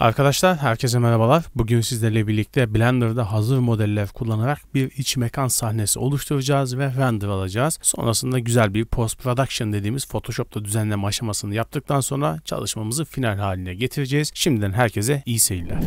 Arkadaşlar herkese merhabalar. Bugün sizlerle birlikte Blender'da hazır modeller kullanarak bir iç mekan sahnesi oluşturacağız ve render alacağız. Sonrasında güzel bir post production dediğimiz Photoshop'ta düzenleme aşamasını yaptıktan sonra çalışmamızı final haline getireceğiz. Şimdiden herkese iyi seyirler.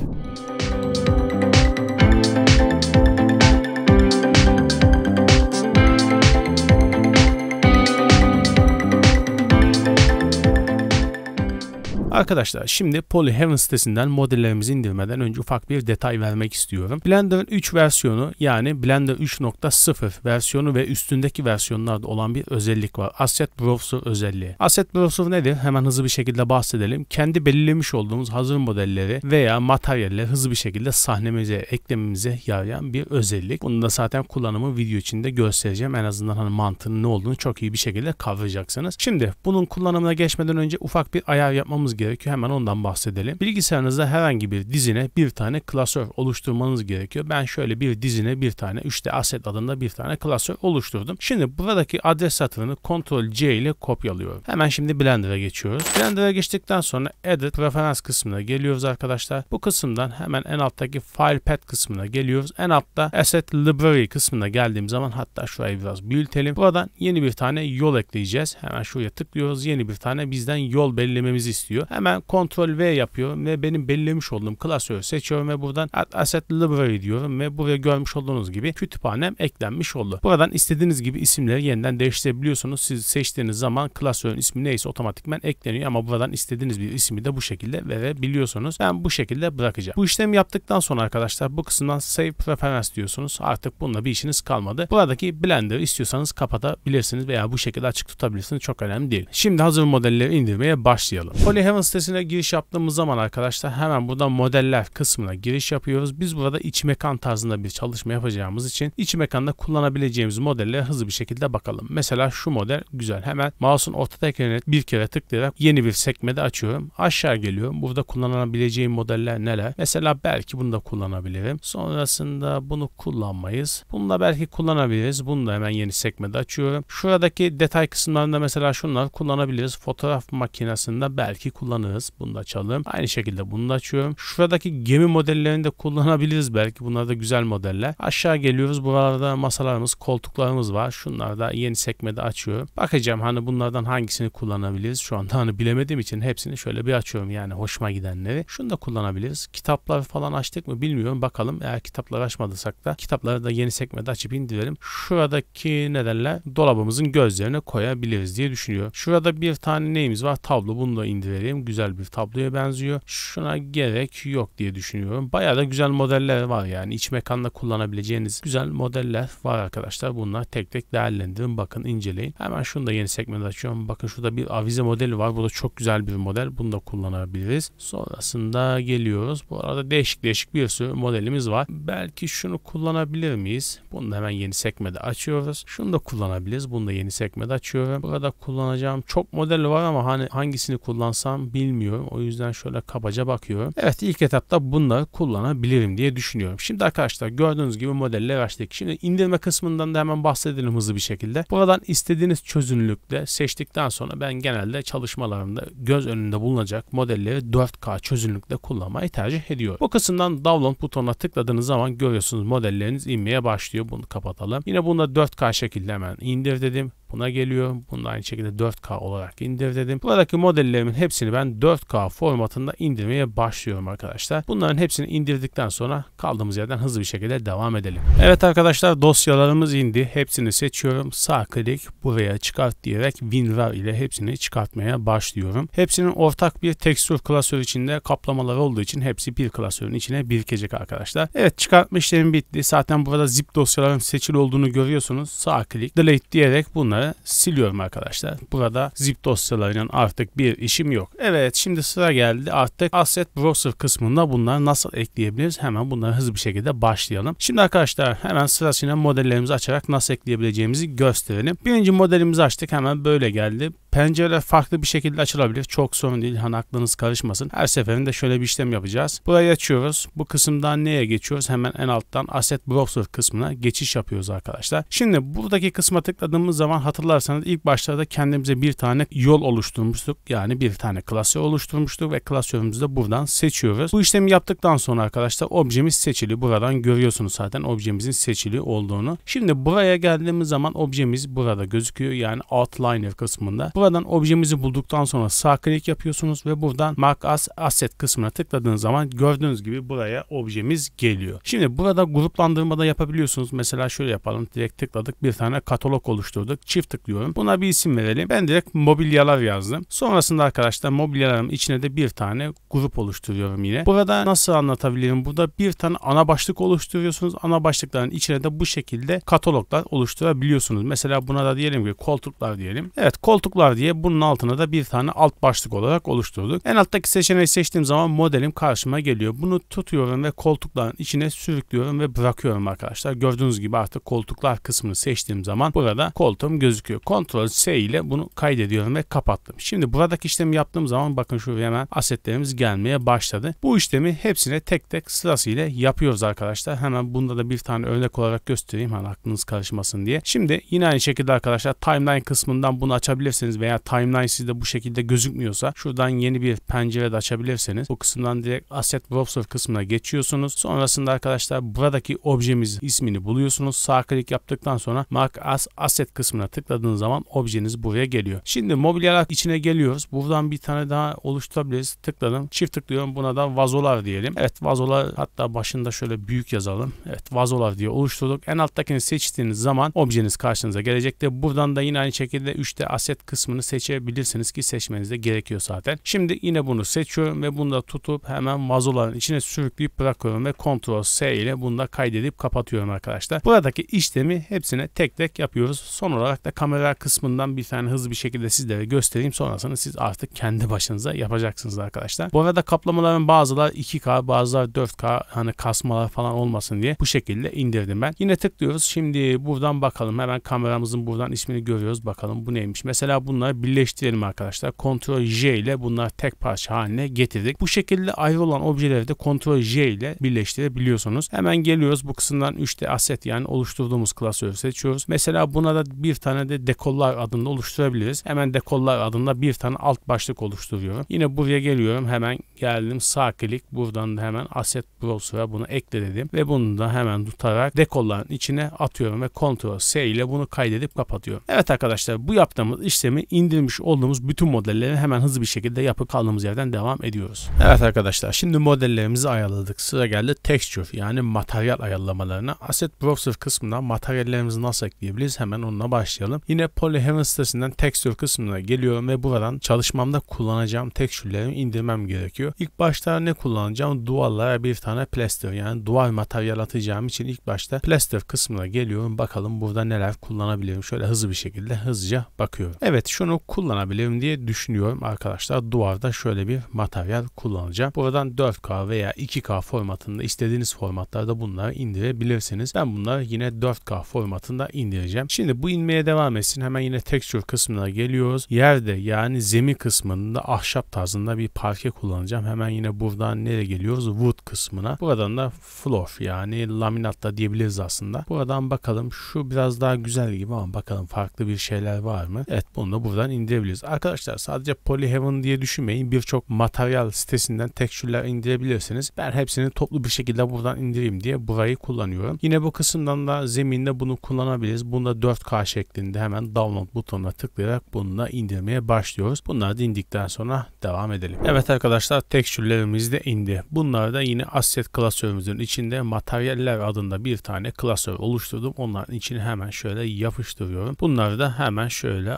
Arkadaşlar şimdi Polyheaven sitesinden modellerimizi indirmeden önce ufak bir detay vermek istiyorum. Blender'ın 3 versiyonu yani Blender 3.0 versiyonu ve üstündeki versiyonlarda olan bir özellik var. Asset Browser özelliği. Asset Browser nedir? Hemen hızlı bir şekilde bahsedelim. Kendi belirlemiş olduğumuz hazır modelleri veya materyalleri hızlı bir şekilde sahnemize eklememize yarayan bir özellik. Bunu da zaten kullanımı video içinde göstereceğim. En azından hani mantığının ne olduğunu çok iyi bir şekilde kavrayacaksınız. Şimdi bunun kullanımına geçmeden önce ufak bir ayar yapmamız gerekiyor. Hemen ondan bahsedelim. Bilgisayarınızda herhangi bir dizine bir tane klasör oluşturmanız gerekiyor. Ben şöyle bir dizine bir tane 3D asset adında bir tane klasör oluşturdum. Şimdi buradaki adres satırını Ctrl C ile kopyalıyorum. Hemen şimdi Blender'a geçiyoruz. Blender'a geçtikten sonra Edit Preference kısmına geliyoruz arkadaşlar. Bu kısımdan hemen en alttaki File Path kısmına geliyoruz. En altta Asset Library kısmına geldiğim zaman hatta şurayı biraz büyütelim. Buradan yeni bir tane yol ekleyeceğiz. Hemen şuraya tıklıyoruz. Yeni bir tane bizden yol belirlememizi istiyor. Hemen Ctrl V yapıyorum ve benim belirlemiş olduğum klasörü seçiyorum ve buradan Asset Library diyorum ve buraya görmüş olduğunuz gibi kütüphanem eklenmiş oldu. Buradan istediğiniz gibi isimleri yeniden değiştirebiliyorsunuz. Siz seçtiğiniz zaman klasörün ismi neyse otomatikman ekleniyor ama buradan istediğiniz bir ismi de bu şekilde verebiliyorsunuz. Ben bu şekilde bırakacağım. Bu işlemi yaptıktan sonra arkadaşlar bu kısımdan Save Preference diyorsunuz. Artık bununla bir işiniz kalmadı. Buradaki Blender istiyorsanız kapatabilirsiniz veya bu şekilde açık tutabilirsiniz. Çok önemli değil. Şimdi hazır modelleri indirmeye başlayalım. Polyheaven sitesine giriş yaptığımız zaman arkadaşlar hemen burada modeller kısmına giriş yapıyoruz. Biz burada iç mekan tarzında bir çalışma yapacağımız için iç mekanda kullanabileceğimiz modellere hızlı bir şekilde bakalım. Mesela şu model güzel. Hemen mouse'un ortadaki bir kere tıklayarak yeni bir sekmede açıyorum. Aşağı geliyorum. Burada kullanabileceğim modeller neler? Mesela belki bunu da kullanabilirim. Sonrasında bunu kullanmayız. Bunu da belki kullanabiliriz. Bunu da hemen yeni sekmede açıyorum. Şuradaki detay kısımlarında mesela şunları kullanabiliriz. Fotoğraf makinesinde belki kullanırız. Bunu da açalım. Aynı şekilde bunu da açıyorum. Şuradaki gemi modellerini de kullanabiliriz belki. Bunlar da güzel modeller. Aşağı geliyoruz. Buralarda masalarımız, koltuklarımız var. Şunları da yeni sekmede açıyorum. Bakacağım hani bunlardan hangisini kullanabiliriz. Şu anda hani bilemediğim için hepsini şöyle bir açıyorum. Yani hoşuma gidenleri. Şunu da kullanabiliriz. Kitaplar falan açtık mı bilmiyorum. Bakalım. Eğer kitapları açmadıysak da kitapları da yeni sekmede açıp indirelim. Şuradaki ne derler? Dolabımızın gözlerine koyabiliriz diye düşünüyorum. Şurada bir tane neyimiz var? Tablo. Bunu da indirelim. Güzel bir tabloya benziyor. Şuna gerek yok diye düşünüyorum. Bayağı da güzel modeller var yani. iç mekanda kullanabileceğiniz güzel modeller var arkadaşlar. Bunlar tek tek değerlendirin. Bakın inceleyin. Hemen şunu da yeni sekmede açıyorum. Bakın şurada bir avize modeli var. Bu da çok güzel bir model. Bunu da kullanabiliriz. Sonrasında geliyoruz. Bu arada değişik değişik bir sürü modelimiz var. Belki şunu kullanabilir miyiz? Bunu da hemen yeni sekmede açıyoruz. Şunu da kullanabiliriz. Bunu da yeni sekmede açıyorum. Burada kullanacağım çok model var ama hani hangisini kullansam bilmiyorum. O yüzden şöyle kabaca bakıyorum. Evet ilk etapta bunları kullanabilirim diye düşünüyorum. Şimdi arkadaşlar gördüğünüz gibi modeller açtık. Şimdi indirme kısmından da hemen bahsedelim hızlı bir şekilde. Buradan istediğiniz çözünürlükte seçtikten sonra ben genelde çalışmalarımda göz önünde bulunacak modelleri 4K çözünürlükte kullanmayı tercih ediyorum. Bu kısımdan download butonuna tıkladığınız zaman görüyorsunuz modelleriniz inmeye başlıyor. Bunu kapatalım. Yine bunu da 4K şekilde hemen indir dedim. Buna geliyor. Bunu da aynı şekilde 4K olarak indir dedim. Buradaki modellerimin hepsini ben 4K formatında indirmeye başlıyorum arkadaşlar. Bunların hepsini indirdikten sonra kaldığımız yerden hızlı bir şekilde devam edelim. Evet arkadaşlar dosyalarımız indi. Hepsini seçiyorum. Sağ klik buraya çıkart diyerek WinRAR ile hepsini çıkartmaya başlıyorum. Hepsinin ortak bir tekstür klasör içinde kaplamaları olduğu için hepsi bir klasörün içine birikecek arkadaşlar. Evet çıkartma işlemi bitti. Zaten burada zip dosyaların seçili olduğunu görüyorsunuz. Sağ klik delete diyerek bunları bunları siliyorum arkadaşlar. Burada zip dosyalarının artık bir işim yok. Evet şimdi sıra geldi artık Asset Browser kısmında bunları nasıl ekleyebiliriz? Hemen bunları hızlı bir şekilde başlayalım. Şimdi arkadaşlar hemen sırasıyla modellerimizi açarak nasıl ekleyebileceğimizi gösterelim. Birinci modelimizi açtık hemen böyle geldi. Pencereler farklı bir şekilde açılabilir. Çok sorun değil. Hani aklınız karışmasın. Her seferinde şöyle bir işlem yapacağız. Burayı açıyoruz. Bu kısımdan neye geçiyoruz? Hemen en alttan Asset Browser kısmına geçiş yapıyoruz arkadaşlar. Şimdi buradaki kısma tıkladığımız zaman hatırlarsanız ilk başlarda kendimize bir tane yol oluşturmuştuk. Yani bir tane klasör oluşturmuştuk ve klasörümüzü de buradan seçiyoruz. Bu işlemi yaptıktan sonra arkadaşlar objemiz seçili. Buradan görüyorsunuz zaten objemizin seçili olduğunu. Şimdi buraya geldiğimiz zaman objemiz burada gözüküyor. Yani outliner kısmında. Buradan objemizi bulduktan sonra sağ klik yapıyorsunuz ve buradan Mark as Asset kısmına tıkladığınız zaman gördüğünüz gibi buraya objemiz geliyor. Şimdi burada gruplandırma da yapabiliyorsunuz. Mesela şöyle yapalım. Direkt tıkladık. Bir tane katalog oluşturduk. Çift tıklıyorum. Buna bir isim verelim. Ben direkt mobilyalar yazdım. Sonrasında arkadaşlar mobilyaların içine de bir tane grup oluşturuyorum yine. Burada nasıl anlatabilirim? Burada bir tane ana başlık oluşturuyorsunuz. Ana başlıkların içine de bu şekilde kataloglar oluşturabiliyorsunuz. Mesela buna da diyelim ki koltuklar diyelim. Evet koltuklar diye bunun altına da bir tane alt başlık olarak oluşturduk. En alttaki seçeneği seçtiğim zaman modelim karşıma geliyor. Bunu tutuyorum ve koltukların içine sürüklüyorum ve bırakıyorum arkadaşlar. Gördüğünüz gibi artık koltuklar kısmını seçtiğim zaman burada koltuğum gözüküyor. Ctrl S ile bunu kaydediyorum ve kapattım. Şimdi buradaki işlemi yaptığım zaman bakın şuraya hemen asetlerimiz gelmeye başladı. Bu işlemi hepsine tek tek sırasıyla yapıyoruz arkadaşlar. Hemen bunda da bir tane örnek olarak göstereyim hani aklınız karışmasın diye. Şimdi yine aynı şekilde arkadaşlar timeline kısmından bunu açabilirsiniz veya timeline sizde bu şekilde gözükmüyorsa şuradan yeni bir pencere de açabilirseniz bu kısımdan direkt Asset Browser kısmına geçiyorsunuz. Sonrasında arkadaşlar buradaki objemiz ismini buluyorsunuz. Sağ klik yaptıktan sonra Mark as Asset kısmına tıkladığınız zaman objeniz buraya geliyor. Şimdi mobilyalar içine geliyoruz. Buradan bir tane daha oluşturabiliriz. Tıkladım. Çift tıklıyorum. Buna da vazolar diyelim. Evet vazolar hatta başında şöyle büyük yazalım. Evet vazolar diye oluşturduk. En alttakini seçtiğiniz zaman objeniz karşınıza gelecektir. Buradan da yine aynı şekilde 3'te asset kısmını seçebilirsiniz ki seçmeniz de gerekiyor zaten. Şimdi yine bunu seçiyorum ve bunu da tutup hemen vazoların içine sürükleyip bırakıyorum ve Ctrl S ile bunu da kaydedip kapatıyorum arkadaşlar. Buradaki işlemi hepsine tek tek yapıyoruz. Son olarak da kamera kısmından bir tane hızlı bir şekilde sizlere göstereyim. Sonrasında siz artık kendi başınıza yapacaksınız arkadaşlar. Bu arada kaplamaların bazıları 2K bazıları 4K hani kasmalar falan olmasın diye bu şekilde indirdim ben. Yine tıklıyoruz. Şimdi buradan bakalım. Hemen kameramızın buradan ismini görüyoruz. Bakalım bu neymiş. Mesela bunları birleştirelim arkadaşlar. Ctrl J ile bunlar tek parça haline getirdik. Bu şekilde ayrı olan objeleri de Ctrl J ile birleştirebiliyorsunuz. Hemen geliyoruz. Bu kısımdan 3D asset yani oluşturduğumuz klasörü seçiyoruz. Mesela buna da bir tane de dekollar adında oluşturabiliriz. Hemen dekollar adında bir tane alt başlık oluşturuyorum. Yine buraya geliyorum. Hemen geldim sağ klik. Buradan da hemen asset browser'a bunu ekle dedim. Ve bunu da hemen tutarak dekolların içine atıyorum ve Ctrl S ile bunu kaydedip kapatıyorum. Evet arkadaşlar bu yaptığımız işlemi indirmiş olduğumuz bütün modelleri hemen hızlı bir şekilde yapıp kaldığımız yerden devam ediyoruz. Evet arkadaşlar şimdi modellerimizi ayarladık. Sıra geldi texture yani materyal ayarlamalarına. Asset Browser kısmından materyallerimizi nasıl ekleyebiliriz hemen onunla başlayalım. Yine Polyheaven sitesinden texture kısmına geliyorum ve buradan çalışmamda kullanacağım texture'lerimi indirmem gerekiyor. İlk başta ne kullanacağım? Duvarlara bir tane plaster yani duvar materyal atacağım için ilk başta plaster kısmına geliyorum. Bakalım burada neler kullanabilirim. Şöyle hızlı bir şekilde hızlıca bakıyorum. Evet şunu kullanabilirim diye düşünüyorum arkadaşlar. Duvarda şöyle bir materyal kullanacağım. Buradan 4K veya 2K formatında istediğiniz formatlarda bunları indirebilirsiniz. Ben bunları yine 4K formatında indireceğim. Şimdi bu inmeye devam etsin. Hemen yine texture kısmına geliyoruz. Yerde yani zemin kısmında ahşap tarzında bir parke kullanacağım. Hemen yine buradan nereye geliyoruz? Wood kısmına. Buradan da floor yani laminat da diyebiliriz aslında. Buradan bakalım şu biraz daha güzel gibi ama bakalım farklı bir şeyler var mı? Evet bunu da buradan indirebiliriz. Arkadaşlar sadece Polyheaven diye düşünmeyin. Birçok materyal sitesinden tekstürler indirebilirsiniz. Ben hepsini toplu bir şekilde buradan indireyim diye burayı kullanıyorum. Yine bu kısımdan da zeminde bunu kullanabiliriz. Bunda 4K şeklinde hemen download butonuna tıklayarak bunu da indirmeye başlıyoruz. Bunlar da indikten sonra devam edelim. Evet arkadaşlar tekstürlerimiz de indi. Bunlar da yine asset klasörümüzün içinde materyaller adında bir tane klasör oluşturdum. Onların içine hemen şöyle yapıştırıyorum. Bunları da hemen şöyle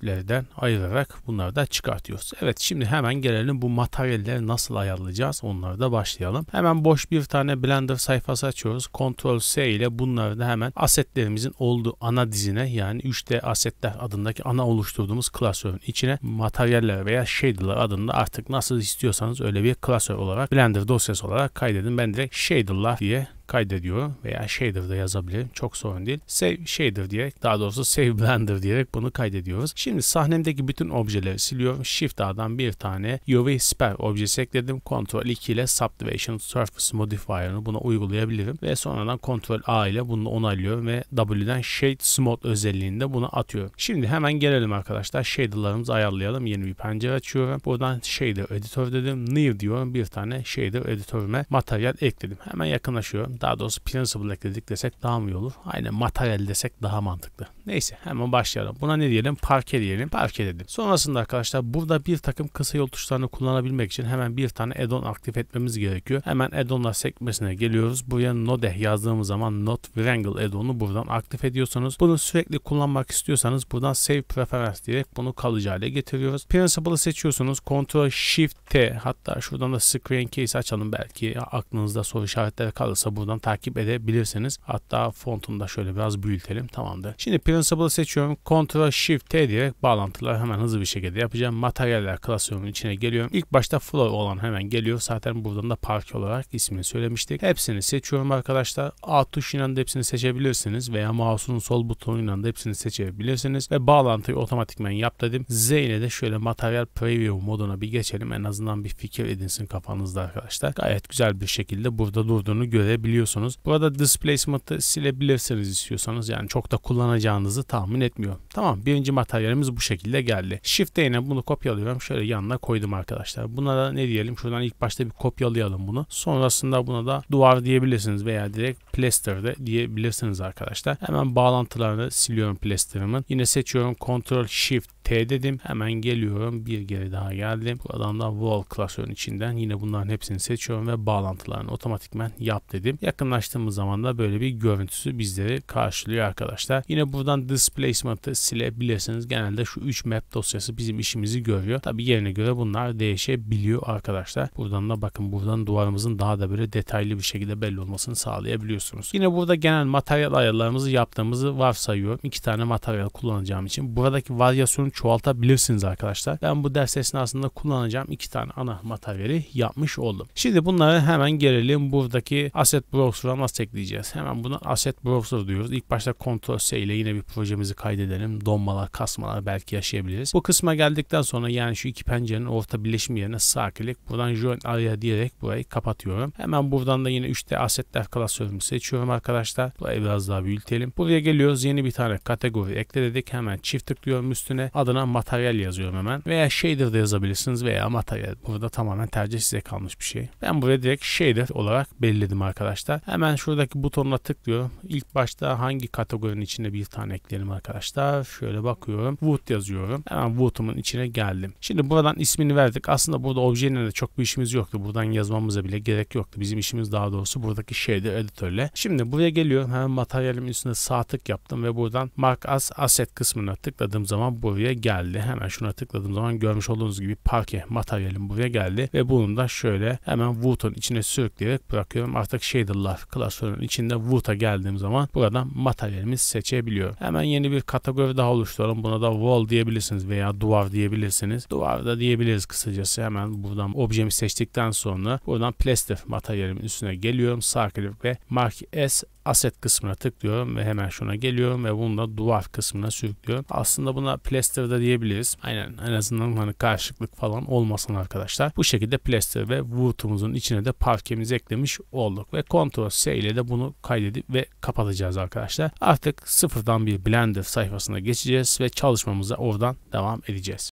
arşivlerden ayırarak bunları da çıkartıyoruz. Evet şimdi hemen gelelim bu materyalleri nasıl ayarlayacağız onları da başlayalım. Hemen boş bir tane Blender sayfası açıyoruz. Ctrl S ile bunları da hemen asetlerimizin olduğu ana dizine yani 3D asetler adındaki ana oluşturduğumuz klasörün içine materyaller veya shader'lar adında artık nasıl istiyorsanız öyle bir klasör olarak Blender dosyası olarak kaydedin. Ben direkt shader'lar diye kaydediyorum veya shader da yazabilirim. Çok sorun değil. Save shader diyerek daha doğrusu save blender diyerek bunu kaydediyoruz. Şimdi sahnemdeki bütün objeleri siliyorum. Shift A'dan bir tane UV spare objesi ekledim. Ctrl 2 ile subdivision surface modifier'ını buna uygulayabilirim ve sonradan Ctrl A ile bunu onaylıyorum ve W'den shade smooth özelliğinde bunu atıyorum. Şimdi hemen gelelim arkadaşlar. Shader'larımızı ayarlayalım. Yeni bir pencere açıyorum. Buradan shader editor dedim. New diyorum. Bir tane shader editörüme materyal ekledim. Hemen yakınlaşıyorum. Daha doğrusu principle ekledik desek daha mı iyi olur? Aynen materyal desek daha mantıklı. Neyse hemen başlayalım. Buna ne diyelim? Parke diyelim. Parke dedim. Sonrasında arkadaşlar burada bir takım kısa yol tuşlarını kullanabilmek için hemen bir tane add-on aktif etmemiz gerekiyor. Hemen add-onlar sekmesine geliyoruz. Buraya node yazdığımız zaman Node Wrangle add-on'u buradan aktif ediyorsanız bunu sürekli kullanmak istiyorsanız buradan Save Preference diyerek bunu kalıcı hale getiriyoruz. Principle'ı seçiyorsunuz. Ctrl Shift T hatta şuradan da Screen Case açalım belki aklınızda soru işaretleri kalırsa buradan takip edebilirsiniz. Hatta fontunu da şöyle biraz büyütelim. Tamamdır. Şimdi Principle'ı seçiyorum. Ctrl Shift T diyerek bağlantıları hemen hızlı bir şekilde yapacağım. Materyaller klasörünün içine geliyorum. İlk başta Flow olan hemen geliyor. Zaten buradan da park olarak ismini söylemiştik. Hepsini seçiyorum arkadaşlar. A tuşuyla da hepsini seçebilirsiniz veya mouse'un sol butonuyla da hepsini seçebilirsiniz ve bağlantıyı otomatikmen yap dedim. Z ile de şöyle materyal preview moduna bir geçelim. En azından bir fikir edinsin kafanızda arkadaşlar. Gayet güzel bir şekilde burada durduğunu görebiliyorsunuz. Burada displacement'ı silebilirsiniz istiyorsanız. Yani çok da kullanacağınızı tahmin etmiyorum. Tamam birinci materyalimiz bu şekilde geldi. Shift ile bunu kopyalıyorum. Şöyle yanına koydum arkadaşlar. Buna da ne diyelim? Şuradan ilk başta bir kopyalayalım bunu. Sonrasında buna da duvar diyebilirsiniz veya direkt plaster de diyebilirsiniz arkadaşlar. Hemen bağlantılarını siliyorum plaster'ımın. Yine seçiyorum Ctrl Shift T dedim. Hemen geliyorum. Bir geri daha geldim. Buradan da wall klasörün içinden yine bunların hepsini seçiyorum ve bağlantılarını otomatikmen yap dedim. Yakınlaştığımız zaman da böyle bir görüntüsü bizleri karşılıyor arkadaşlar. Yine buradan displacement'ı silebilirsiniz. Genelde şu 3 map dosyası bizim işimizi görüyor. Tabi yerine göre bunlar değişebiliyor arkadaşlar. Buradan da bakın buradan duvarımızın daha da böyle detaylı bir şekilde belli olmasını sağlayabiliyorsunuz. Yine burada genel materyal ayarlarımızı yaptığımızı varsayıyorum. İki tane materyal kullanacağım için. Buradaki varyasyonu çoğaltabilirsiniz arkadaşlar. Ben bu ders esnasında kullanacağım iki tane ana materyali yapmış oldum. Şimdi bunları hemen gelelim buradaki Asset Browser'a nasıl ekleyeceğiz? Hemen buna Asset Browser diyoruz. İlk başta Ctrl S ile yine bir projemizi kaydedelim. Donmalar, kasmalar belki yaşayabiliriz. Bu kısma geldikten sonra yani şu iki pencerenin orta birleşim yerine sağ klik buradan Join Area diyerek burayı kapatıyorum. Hemen buradan da yine 3D Assetler klasörümü seçiyorum arkadaşlar. Burayı biraz daha büyütelim. Buraya geliyoruz. Yeni bir tane kategori ekledik. Hemen çift tıklıyorum üstüne. Adına materyal yazıyorum hemen. Veya shader de yazabilirsiniz veya materyal. Burada tamamen tercih size kalmış bir şey. Ben buraya direkt shader olarak belirledim arkadaşlar. Hemen şuradaki butonuna tıklıyorum. İlk başta hangi kategorinin içinde bir tane ekleyelim arkadaşlar. Şöyle bakıyorum. Wood yazıyorum. Hemen Wood'umun içine geldim. Şimdi buradan ismini verdik. Aslında burada objenin de çok bir işimiz yoktu. Buradan yazmamıza bile gerek yoktu. Bizim işimiz daha doğrusu buradaki shader editörle. Şimdi buraya geliyorum. Hemen materyalimin üstünde sağ tık yaptım ve buradan Mark as Asset kısmına tıkladığım zaman buraya geldi. Hemen şuna tıkladığım zaman görmüş olduğunuz gibi parke materyalim buraya geldi ve bunu da şöyle hemen Wood'un içine sürükleyerek bırakıyorum. Artık shader'lar klasörün içinde Wood'a geldiğim zaman buradan materyalimizi seçebiliyorum. Hemen yeni bir kategori daha oluşturalım. Buna da wall diyebilirsiniz veya duvar diyebilirsiniz. Duvar da diyebiliriz kısacası. Hemen buradan objemi seçtikten sonra buradan plaster materyalimin üstüne geliyorum. Sağ klik ve Mark S Asset kısmına tıklıyorum ve hemen şuna geliyorum ve bunu da duvar kısmına sürüklüyorum. Aslında buna plaster da diyebiliriz. Aynen en azından hani karışıklık falan olmasın arkadaşlar. Bu şekilde plaster ve wood'umuzun içine de parkemizi eklemiş olduk ve Ctrl S ile de bunu kaydedip ve kapatacağız arkadaşlar. Artık sıfırdan bir Blender sayfasına geçeceğiz ve çalışmamıza oradan devam edeceğiz.